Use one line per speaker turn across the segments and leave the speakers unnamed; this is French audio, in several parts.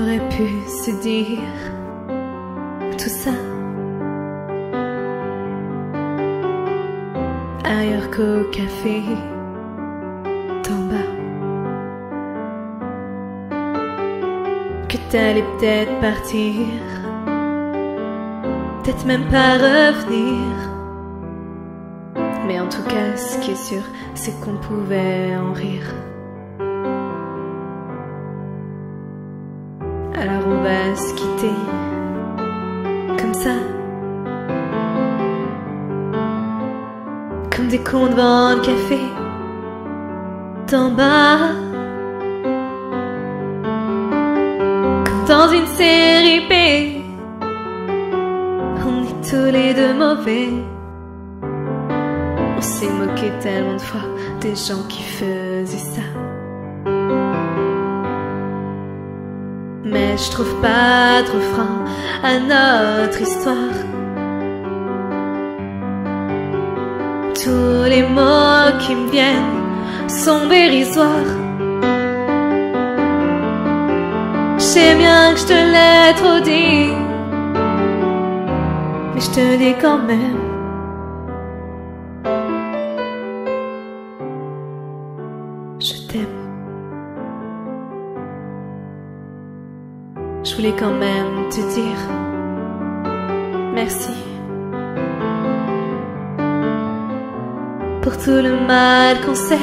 On aurait pu se dire tout ça ailleurs qu'au café d'en bas. Que t'allais peut-être partir, peut-être même pas revenir. Mais en tout cas, ce qui est sûr, c'est qu'on pouvait en rire. Comme ça. Comme des cons devant le café d'en bas. Comme dans une série B. On est tous les deux mauvais. On s'est moqué tellement de fois des gens qui faisaient ça. Mais je trouve pas de refrain à notre histoire. Tous les mots qui me viennent sont dérisoires. Je sais bien que je te l'ai trop dit, mais je te dis quand même. Je voulais quand même te dire merci pour tout le mal qu'on s'est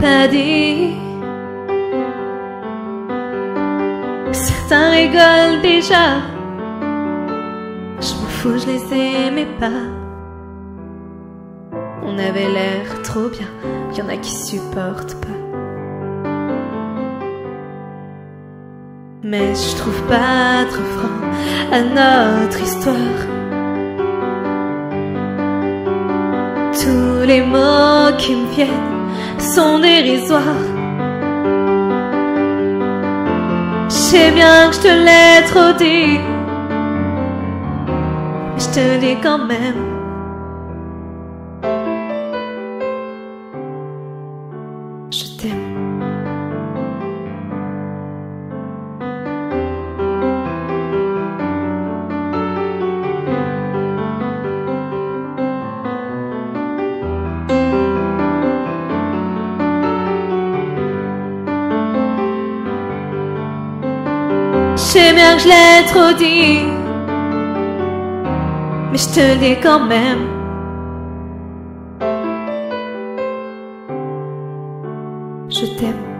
pas dit. Certains rigolent déjà, je m'en fous, je les aimais pas. On avait l'air trop bien, y en a qui supportent pas. Mais je trouve pas de refrain à notre histoire. Tous les mots qui me viennent sont dérisoires. Je sais bien que je te l'ai trop dit, je te dis quand même. Sais bien que je l'ai trop dit, mais je te le dis quand même. Je t'aime.